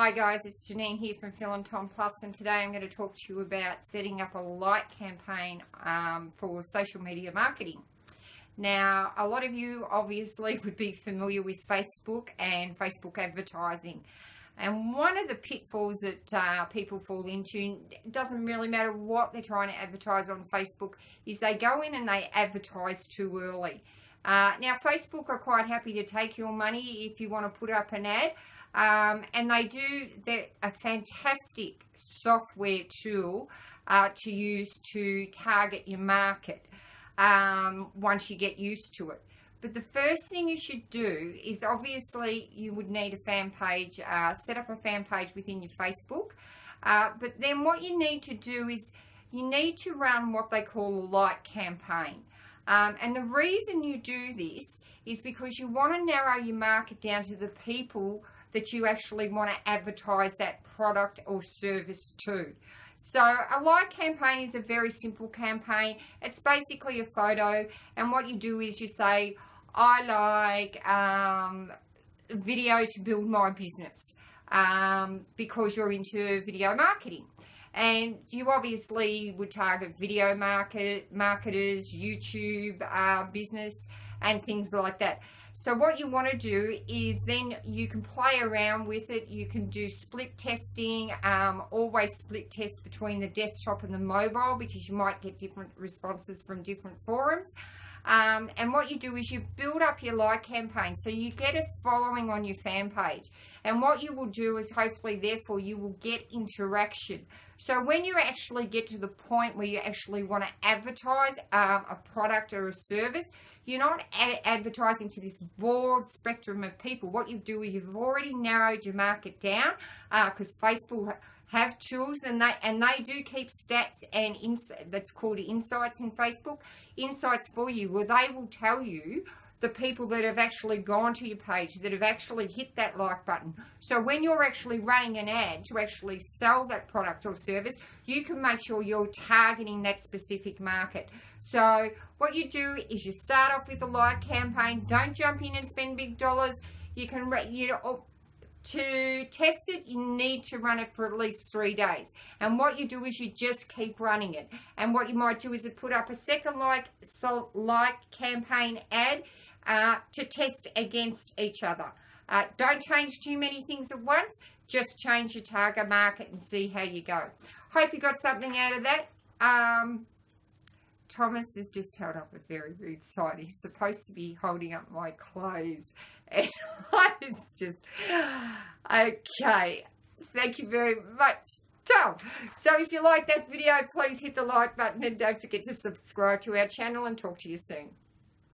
Hi guys, it's Janine here from Phil and Tom Plus and today I'm going to talk to you about setting up a like campaign um, for social media marketing. Now, a lot of you obviously would be familiar with Facebook and Facebook advertising. And one of the pitfalls that uh, people fall into, doesn't really matter what they're trying to advertise on Facebook, is they go in and they advertise too early. Uh, now, Facebook are quite happy to take your money if you want to put up an ad. Um, and they do, they're a fantastic software tool uh, to use to target your market um, once you get used to it. But the first thing you should do is obviously you would need a fan page, uh, set up a fan page within your Facebook. Uh, but then what you need to do is you need to run what they call a like campaign. Um, and the reason you do this is because you want to narrow your market down to the people that you actually want to advertise that product or service to. So a like campaign is a very simple campaign. It's basically a photo and what you do is you say, I like um, video to build my business um, because you're into video marketing. And you obviously would target video market marketers, YouTube uh, business, and things like that. So what you want to do is then you can play around with it. You can do split testing, um, always split test between the desktop and the mobile because you might get different responses from different forums. Um, and what you do is you build up your like campaign so you get a following on your fan page. And what you will do is hopefully, therefore, you will get interaction. So when you actually get to the point where you actually want to advertise um, a product or a service, you're not advertising to this broad spectrum of people. What you do is you've already narrowed your market down because uh, Facebook have tools and they and they do keep stats and ins that's called insights in Facebook insights for you where they will tell you the people that have actually gone to your page, that have actually hit that like button. So when you're actually running an ad to actually sell that product or service, you can make sure you're targeting that specific market. So what you do is you start off with a like campaign. Don't jump in and spend big dollars. You can, you know, oh, to test it, you need to run it for at least three days. And what you do is you just keep running it. And what you might do is put up a second like, so like campaign ad uh, to test against each other. Uh, don't change too many things at once. Just change your target market and see how you go. Hope you got something out of that. Um, Thomas has just held up a very rude sign. He's supposed to be holding up my clothes. And it's just, okay. Thank you very much, Tom. So if you like that video, please hit the like button and don't forget to subscribe to our channel and talk to you soon.